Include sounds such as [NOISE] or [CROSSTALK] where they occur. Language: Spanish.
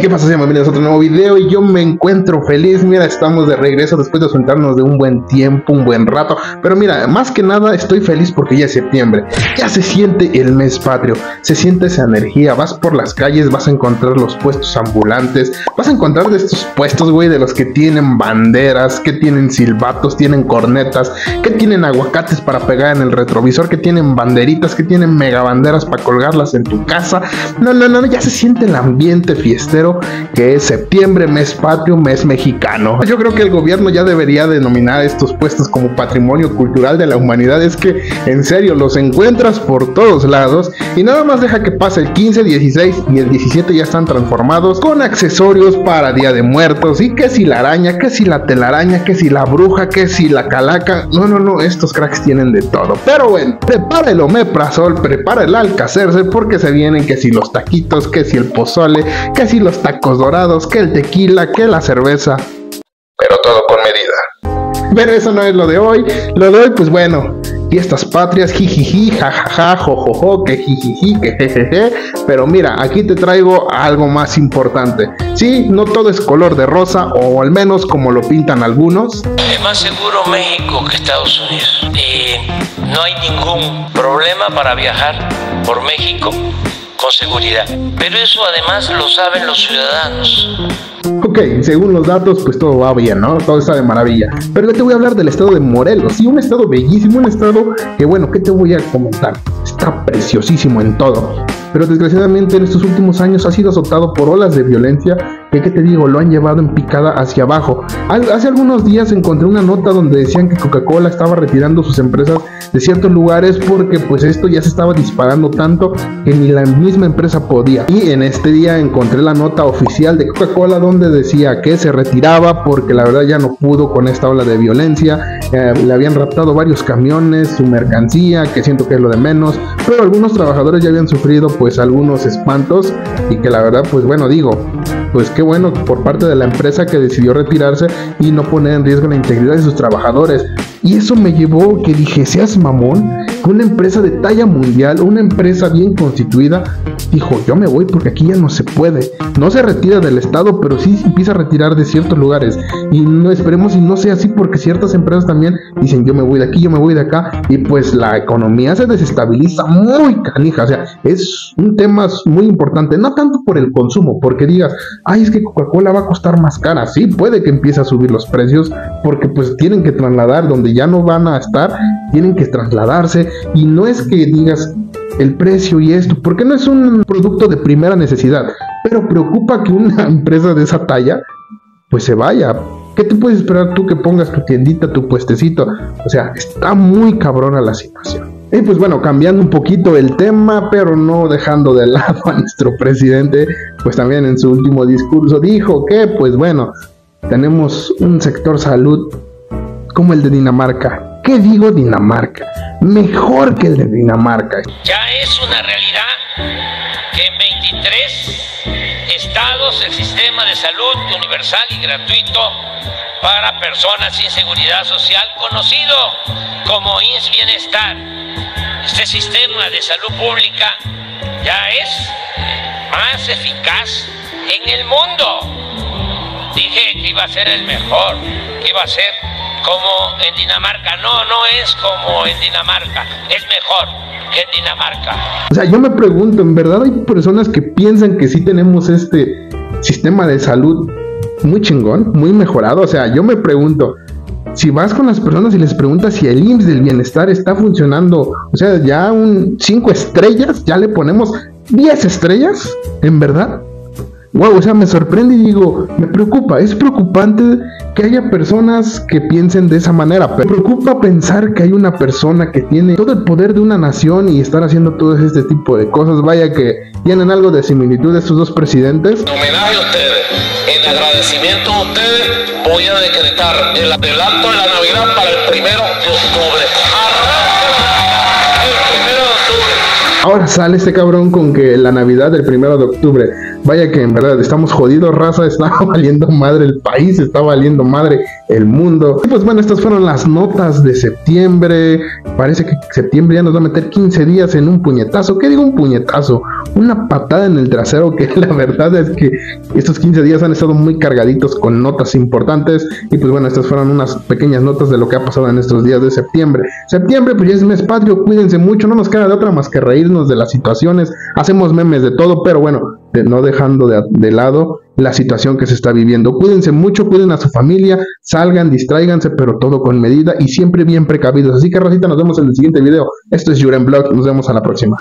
¿qué pasa? Bienvenidos a otro nuevo video y yo me encuentro feliz. Mira, estamos de regreso después de sentarnos de un buen tiempo, un buen rato. Pero mira, más que nada estoy feliz porque ya es septiembre. Ya se siente el mes patrio. Se siente esa energía. Vas por las calles, vas a encontrar los puestos ambulantes. Vas a encontrar de estos puestos, güey, de los que tienen banderas, que tienen silbatos, tienen cornetas, que tienen aguacates para pegar en el retrovisor, que tienen banderitas, que tienen mega banderas para colgarlas en tu casa. No, no, no, ya se siente el ambiente que es septiembre, mes patrio, mes mexicano. Yo creo que el gobierno ya debería denominar estos puestos como patrimonio cultural de la humanidad. Es que en serio los encuentras por todos lados y nada más deja que pase el 15, 16 y el 17 ya están transformados con accesorios para Día de Muertos y que si la araña, que si la telaraña, que si la bruja, que si la calaca. No, no, no, estos cracks tienen de todo. Pero bueno, prepara el omeprazol, prepara el alcacerse porque se vienen que si los taquitos, que si el pozole, que si los tacos dorados, que el tequila, que la cerveza. Pero todo con medida. Pero eso no es lo de hoy. Lo de hoy, pues bueno, fiestas patrias, jijiji, jajaja, jojojo, que jijiji, que jejeje. Pero mira, aquí te traigo algo más importante. Sí, no todo es color de rosa, o al menos como lo pintan algunos. Es más seguro México que Estados Unidos. Y no hay ningún problema para viajar por México seguridad. Pero eso además lo saben los ciudadanos. Ok, según los datos, pues todo va bien, ¿no? Todo está de maravilla. Pero yo te voy a hablar del estado de Morelos. Sí, un estado bellísimo, un estado que, bueno, ¿qué te voy a comentar? Está preciosísimo en todo. Pero desgraciadamente en estos últimos años ha sido azotado por olas de violencia que, ¿qué te digo? Lo han llevado en picada hacia abajo. Hace algunos días encontré una nota donde decían que Coca-Cola estaba retirando sus empresas de ciertos lugares porque pues esto ya se estaba disparando tanto que ni la misma empresa podía. Y en este día encontré la nota oficial de Coca-Cola donde decía que se retiraba porque la verdad ya no pudo con esta ola de violencia. Eh, le habían raptado varios camiones, su mercancía, que siento que es lo de menos. Pero algunos trabajadores ya habían sufrido pues algunos espantos y que la verdad pues bueno digo, pues qué bueno por parte de la empresa que decidió retirarse y no poner en riesgo la integridad de sus trabajadores. Y eso me llevó que dije, seas mamón, una empresa de talla mundial, una empresa bien constituida, dijo, yo me voy porque aquí ya no se puede. No se retira del Estado, pero sí empieza a retirar de ciertos lugares. Y no esperemos y no sea así porque ciertas empresas también dicen, yo me voy de aquí, yo me voy de acá. Y pues la economía se desestabiliza muy canija. O sea, es un tema muy importante. No tanto por el consumo, porque digas, ay, es que Coca-Cola va a costar más cara. Sí, puede que empiece a subir los precios porque pues tienen que trasladar donde ya no van a estar, tienen que trasladarse y no es que digas el precio y esto, porque no es un producto de primera necesidad, pero preocupa que una [LAUGHS] empresa de esa talla pues se vaya. ¿Qué te puedes esperar tú que pongas tu tiendita, tu puestecito? O sea, está muy cabrona la situación. Y pues bueno, cambiando un poquito el tema, pero no dejando de lado a nuestro presidente, pues también en su último discurso dijo que, pues bueno, tenemos un sector salud como el de Dinamarca. ¿Qué digo Dinamarca? Mejor que de Dinamarca. Ya es una realidad que en 23 estados el sistema de salud universal y gratuito para personas sin seguridad social, conocido como INS Bienestar. Este sistema de salud pública ya es más eficaz en el mundo. Dije que iba a ser el mejor, que iba a ser como en Dinamarca. No, no es como en Dinamarca, es mejor que en Dinamarca. O sea, yo me pregunto, ¿en verdad hay personas que piensan que sí tenemos este sistema de salud muy chingón, muy mejorado? O sea, yo me pregunto, si vas con las personas y les preguntas si el IMSS del bienestar está funcionando, o sea, ya un 5 estrellas, ya le ponemos 10 estrellas, ¿en verdad? Wow, o sea, me sorprende y digo, me preocupa, es preocupante que haya personas que piensen de esa manera. Pero me preocupa pensar que hay una persona que tiene todo el poder de una nación y estar haciendo todo este tipo de cosas. Vaya que tienen algo de similitud estos dos presidentes. En homenaje a ustedes, en agradecimiento a ustedes, voy a decretar el adelanto de la Navidad para el primero de octubre. Ahora sale este cabrón con que la Navidad del primero de octubre. Vaya que en verdad estamos jodidos, raza, está [LAUGHS] valiendo madre el país, está valiendo madre el mundo. Y pues bueno, estas fueron las notas de septiembre. Parece que septiembre ya nos va a meter 15 días en un puñetazo. ¿Qué digo un puñetazo? Una patada en el trasero que [LAUGHS] la verdad es que estos 15 días han estado muy cargaditos con notas importantes. Y pues bueno, estas fueron unas pequeñas notas de lo que ha pasado en estos días de septiembre. Septiembre pues ya es mes patrio, cuídense mucho, no nos queda de otra más que reírnos de las situaciones. Hacemos memes de todo, pero bueno, no dejando de, lado la situación que se está viviendo. Cuídense mucho, cuiden a su familia, salgan, distráiganse, pero todo con medida y siempre bien precavidos. Así que, Rosita, nos vemos en el siguiente video. Esto es Juren Blog, nos vemos a la próxima.